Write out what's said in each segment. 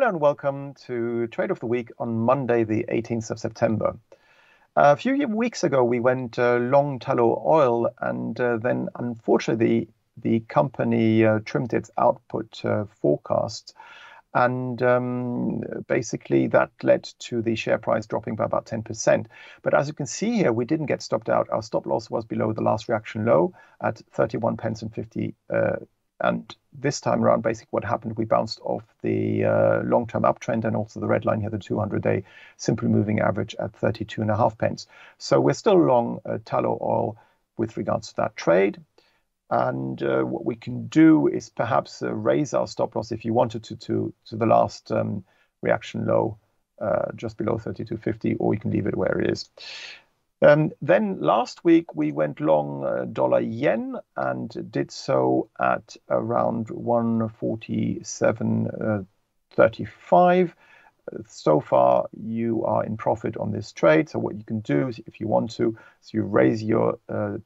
Hello and welcome to Trade of the Week on Monday, the 18th of September. A few weeks ago, we went uh, long Tullow oil, and uh, then unfortunately, the, the company uh, trimmed its output uh, forecast. And um, basically, that led to the share price dropping by about 10%. But as you can see here, we didn't get stopped out. Our stop loss was below the last reaction low at 31 pence and 50 uh, and this time around, basically what happened, we bounced off the uh, long-term uptrend and also the red line here, the 200-day simple moving average at 32 and a half pence. So we're still long uh, Tullow oil with regards to that trade. And uh, what we can do is perhaps uh, raise our stop loss if you wanted to to, to the last um, reaction low, uh, just below 32.50, or you can leave it where it is. Um, then last week we went long uh, dollar yen and did so at around 147.35. Uh, so far you are in profit on this trade. So what you can do is if you want to, is you raise your uh,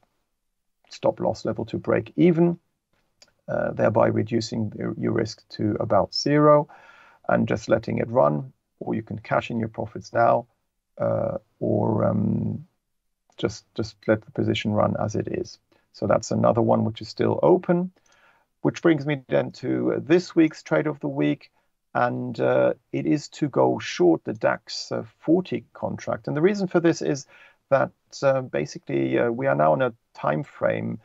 stop loss level to break even, thereby reducing your risk to about zero and just letting it run. Or you can cash in your profits now or um, just just let the position run as it is. So that's another one which is still open, which brings me then to this week's trade of the week, and uh, it is to go short the DAX uh, 40 contract. And the reason for this is that uh, basically uh, we are now in a time frame.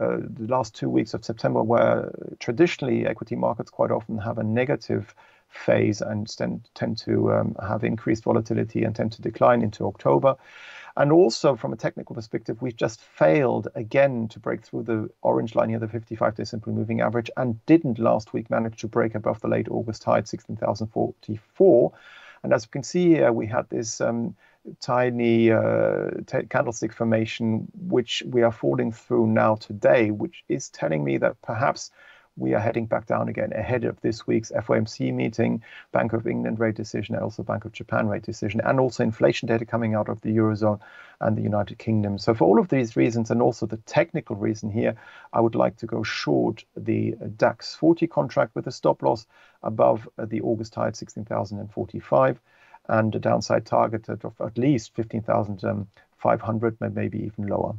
Uh, the last two weeks of September, where traditionally equity markets quite often have a negative phase and tend, tend to um, have increased volatility and tend to decline into October. And also from a technical perspective, we've just failed again to break through the orange line here, the 55-day simple moving average, and didn't last week manage to break above the late August high at 16,044. And as you can see here, we had this um, tiny uh, candlestick formation, which we are falling through now today, which is telling me that perhaps we are heading back down again ahead of this week's FOMC meeting, Bank of England rate decision, and also Bank of Japan rate decision, and also inflation data coming out of the Eurozone and the United Kingdom. So, for all of these reasons, and also the technical reason here, I would like to go short the DAX 40 contract with a stop loss above the August high at 16,045 and a downside target of at least 15,500, um, maybe even lower.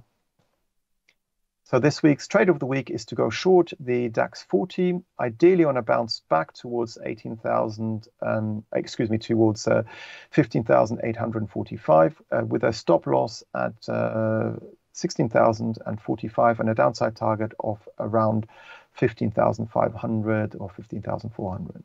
So this week's trade of the week is to go short the DAX 40, ideally on a bounce back towards 18,000, um, excuse me, towards uh, 15,845 uh, with a stop loss at uh, 16,045 and a downside target of around 15,500 or 15,400.